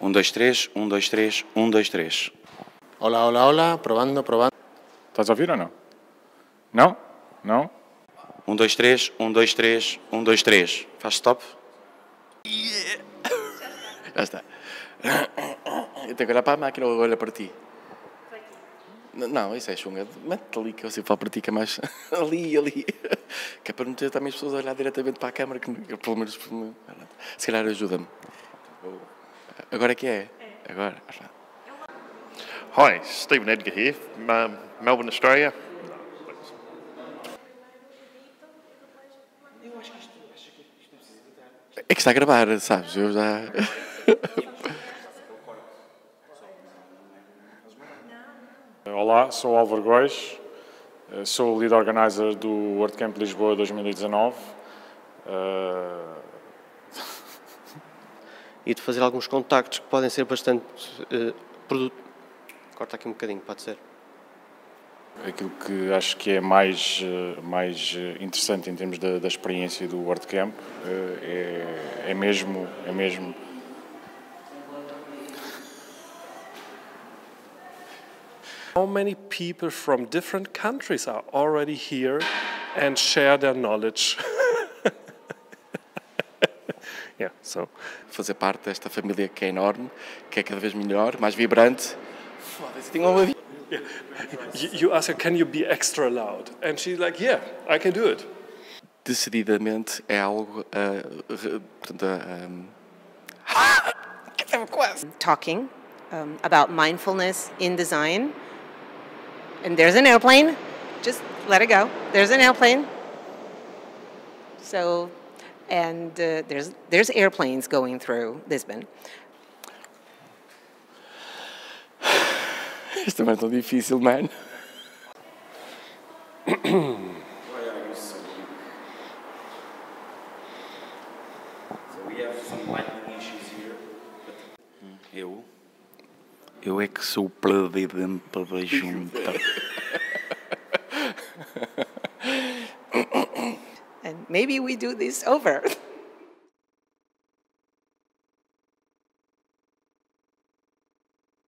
Um, dois, três, um, dois, três, um, dois, três. Hola, hola, hola, probando, probando. Estás a ouvir ou não? Não? Não? Um, dois, três, um, dois, três, um, dois, três. Faz stop. Já está. Eu tenho que olhar para a máquina ou olhar para ti? Não, isso é chunga. Mete ali que eu sei falar para ti que é mais ali, ali. Que é para não ter também as pessoas a olhar diretamente para a câmara, que que pelo menos se calhar ajuda-me. Agora é que é? Agora. Hi, Stephen Edgar here from um, Melbourne, Australia. É que está a gravar, sabes? Eu já. Olá, sou o Álvaro Góis, eh, sou o lead organizer do WordCamp Lisboa 2019. Eh, e de fazer alguns contactos que podem ser bastante eh, produto. Corta aqui um bocadinho, pode ser. Aquilo que acho que é mais, eh, mais eh, interessante em termos da, da experiência do WordCamp é, é mesmo, é mesmo How many people from different countries are already here and share their knowledge? yeah, so Fazer parte desta família que é enorme, que é cada vez melhor, mais vibrante. Foda-se, tinha uma. you, you ask her, can you be extra loud? And she's like, yeah, I can do it. Decididamente é algo. re- portanto, ah, um, talking um, about mindfulness in design. And there's an airplane. Just let it go. There's an airplane. So, and uh, there's there's airplanes going through Lisbon. Isto também é tão difícil, man. Eu? Eu é que sou o presidente da junta. Maybe we do this over.